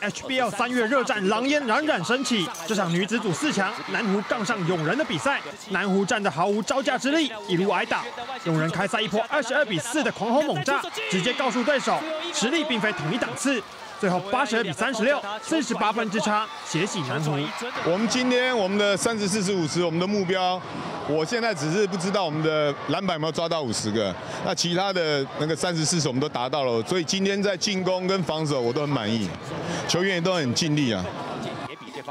HBL 三月热战，狼烟冉冉升起。这场女子组四强，南湖杠上永仁的比赛，南湖战得毫无招架之力，一路挨打。永仁开赛一波二十二比四的狂轰猛炸，直接告诉对手，实力并非同一档次。最后八十二比三十六，四十八分之差，血洗南湖。我们今天我们的三十四十五十，我们的目标，我现在只是不知道我们的篮板有没有抓到五十个，那其他的那个三十四十我们都达到了，所以今天在进攻跟防守我都很满意，球员也都很尽力啊。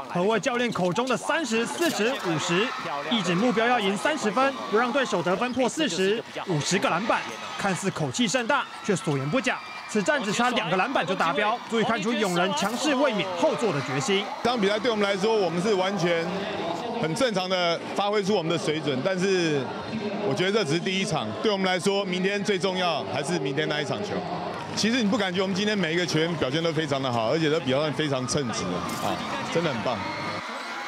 何谓教练口中的三十四十五十？一指目标要赢三十分，不让对手得分破四十，五十个篮板，看似口气甚大，却所言不假。此战只差两个篮板就达标，足以看出勇人强势卫冕后座的决心。这场比赛对我们来说，我们是完全很正常的发挥出我们的水准，但是我觉得这只是第一场，对我们来说，明天最重要还是明天那一场球。其实你不感觉我们今天每一个球员表现都非常的好，而且都表现非常称职啊，真的很棒。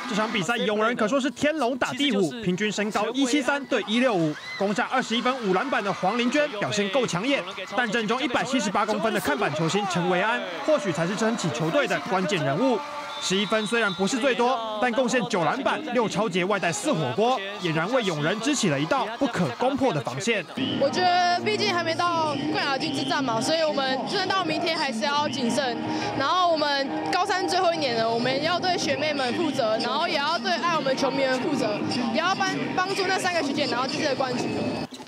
这场比赛，勇人可说是天龙打地虎，平均身高一七三对一六五，攻下二十一分五篮板的黄林娟表现够抢眼，但阵中一百七十八公分的看板球星陈维安，或许才是撑起球队的关键人物。十一分虽然不是最多，但贡献九篮板、六超节、外带四火锅，俨然为勇人支起了一道不可攻破的防线。我觉得毕竟还没到冠亚军之战嘛，所以我们就算到明天还是要谨慎。然后我们高三最后一年了，我们要对学妹们负责，然后也要对爱我们球迷们负责，也要帮帮助那三个学姐拿到这次的冠军。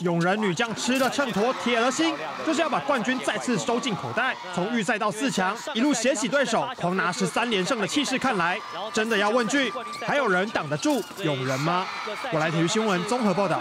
勇人女将吃了秤砣，铁了心，就是要把冠军再次收进口袋。从预赛到四强，一路血洗对手，狂拿十三连胜的气势看来，真的要问句：还有人挡得住勇人吗？我来体育新闻综合报道。